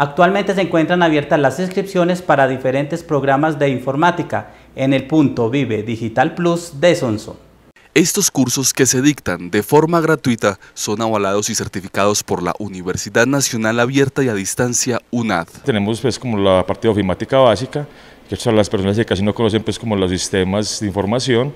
Actualmente se encuentran abiertas las inscripciones para diferentes programas de informática en el punto Vive Digital Plus de Sonso. Estos cursos que se dictan de forma gratuita son avalados y certificados por la Universidad Nacional Abierta y a Distancia UNAD. Tenemos pues como la parte de ofimática básica, que son las personas que casi no conocen pues como los sistemas de información,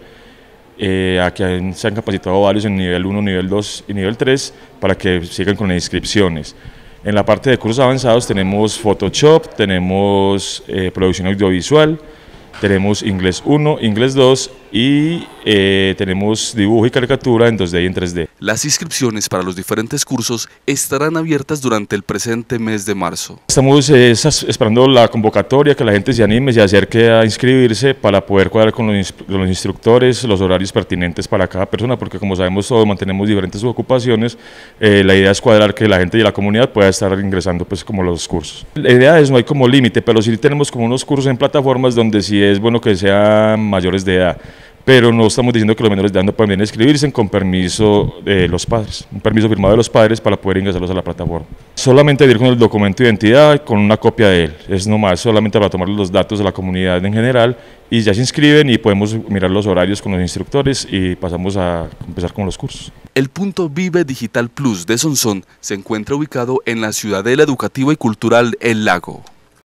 eh, aquí se han capacitado varios en nivel 1, nivel 2 y nivel 3 para que sigan con las inscripciones. En la parte de cursos avanzados tenemos Photoshop, tenemos eh, producción audiovisual, tenemos inglés 1, inglés 2 y eh, tenemos dibujo y caricatura en 2D y en 3D. Las inscripciones para los diferentes cursos estarán abiertas durante el presente mes de marzo. Estamos eh, esperando la convocatoria, que la gente se anime, se acerque a inscribirse para poder cuadrar con los, instructores los horarios pertinentes para cada persona, porque como sabemos todos mantenemos diferentes ocupaciones, eh, la idea es cuadrar que la gente y la comunidad pueda estar ingresando pues como los cursos. La idea es no hay como límite, pero sí tenemos como unos cursos en plataformas donde sí es bueno que sean mayores de edad pero no estamos diciendo que los menores de edad no pueden inscribirse con permiso de los padres, un permiso firmado de los padres para poder ingresarlos a la plataforma. Solamente ir con el documento de identidad, con una copia de él, es nomás solamente para tomar los datos de la comunidad en general y ya se inscriben y podemos mirar los horarios con los instructores y pasamos a empezar con los cursos. El punto Vive Digital Plus de Sonsón se encuentra ubicado en la Ciudadela Educativa y Cultural El Lago.